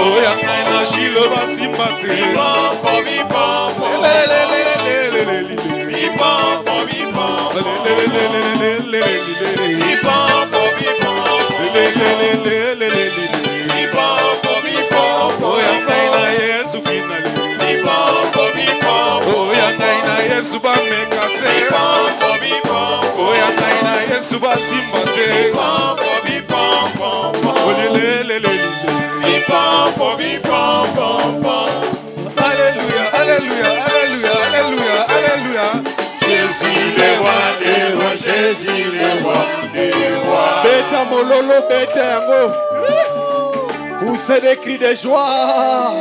oya ngai na shiloba simba te bipompo bipompo leleleleleleleli bipompo bipompo leleleleleleleli bipompo bipompo leleleleleleleli bipompo bipompo oya ngai na yesu finali bipompo bipompo oya ngai na yesu bameka te bipompo bipompo oya ngai na yesu basimba te bipompo bipompo leleleleleleli bibombo. olelelelelele Bibombo, bibombo. Alléluia, Alléluia, Alléluia, Alléluia, Alléluia. Jésus le roi des rois, Jésus le roi des rois. beta mololo beta yango pousse des cris de joie